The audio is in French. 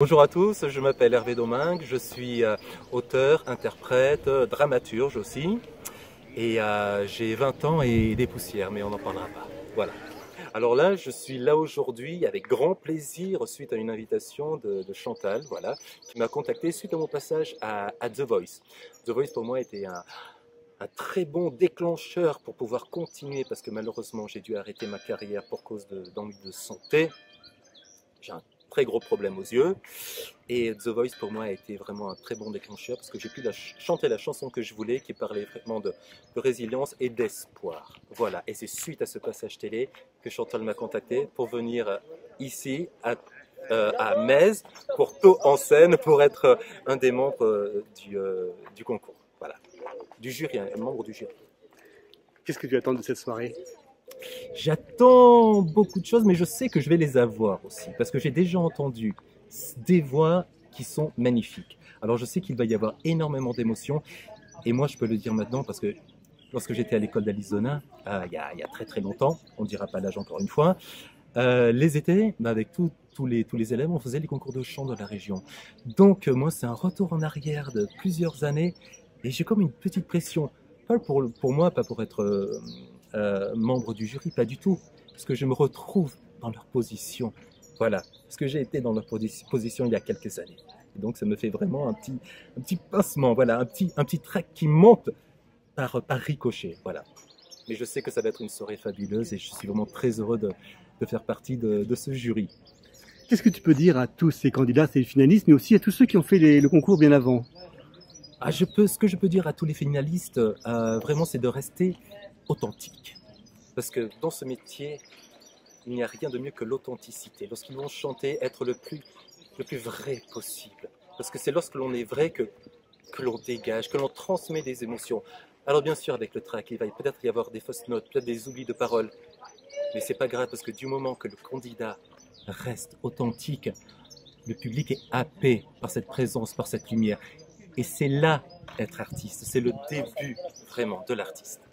Bonjour à tous, je m'appelle Hervé Domingue, je suis euh, auteur, interprète, euh, dramaturge aussi. Et euh, j'ai 20 ans et des poussières, mais on n'en parlera pas. Voilà. Alors là, je suis là aujourd'hui avec grand plaisir suite à une invitation de, Chantal, voilà, qui m'a contacté suite à mon passage à, The Voice. The Voice pour moi était un, un très bon déclencheur pour pouvoir continuer parce que malheureusement j'ai dû arrêter ma carrière pour cause d'ennuis de, de santé. J'ai un très gros problème aux yeux. Et The Voice pour moi a été vraiment un très bon déclencheur parce que j'ai pu chanter la chanson que je voulais qui parlait vraiment de, résilience et d'espoir. Voilà, et c'est suite à ce passage télé que Chantal m'a contacté pour venir euh, ici à, euh, à Metz pour tôt en scène pour être euh, un des membres du, du concours. Voilà, du jury, un membre du jury. Qu'est-ce que tu attends de cette soirée? J'attends beaucoup de choses, mais je sais que je vais les avoir aussi, parce que j'ai déjà entendu des voix qui sont magnifiques. Alors je sais qu'il va y avoir énormément d'émotions, et moi je peux le dire maintenant parce que lorsque j'étais à l'école d'Arizona, euh, il, y a, très très longtemps, on ne dira pas l'âge encore une fois, euh, les étés, bah, avec tous les, élèves, on faisait les concours de chant de la région. Donc euh, moi c'est un retour en arrière de plusieurs années, et j'ai comme une petite pression, pas pour, pour moi, pas pour être membre du jury, pas du tout, parce que je me retrouve dans leur position. Voilà, parce que j'ai été dans leur position il y a quelques années. Et donc ça me fait vraiment un petit, un petit pincement, voilà, un petit, un petit trac qui monte par, par ricochet, voilà. Mais je sais que ça va être une soirée fabuleuse et je suis vraiment très heureux de, de faire partie de, de ce jury. Qu'est-ce que tu peux dire à tous ces candidats, ces finalistes, mais aussi à tous ceux qui ont fait le concours bien avant? Ah, je peux, Ce que je peux dire à tous les finalistes, euh, vraiment, c'est de rester authentique. Parce que dans ce métier, il n'y a rien de mieux que l'authenticité. Lorsqu'ils vont chanter, être le plus, le plus vrai possible. Parce que c'est lorsque l'on est vrai que, que l'on dégage, que l'on transmet des émotions. Alors bien sûr, avec le track, il va peut-être y avoir des fausses notes, peut-être des oublis de paroles. Mais c'est pas grave parce que du moment que le candidat reste authentique, le public est happé par cette présence, par cette lumière. Et c'est là être artiste, c'est le début vraiment de l'artiste.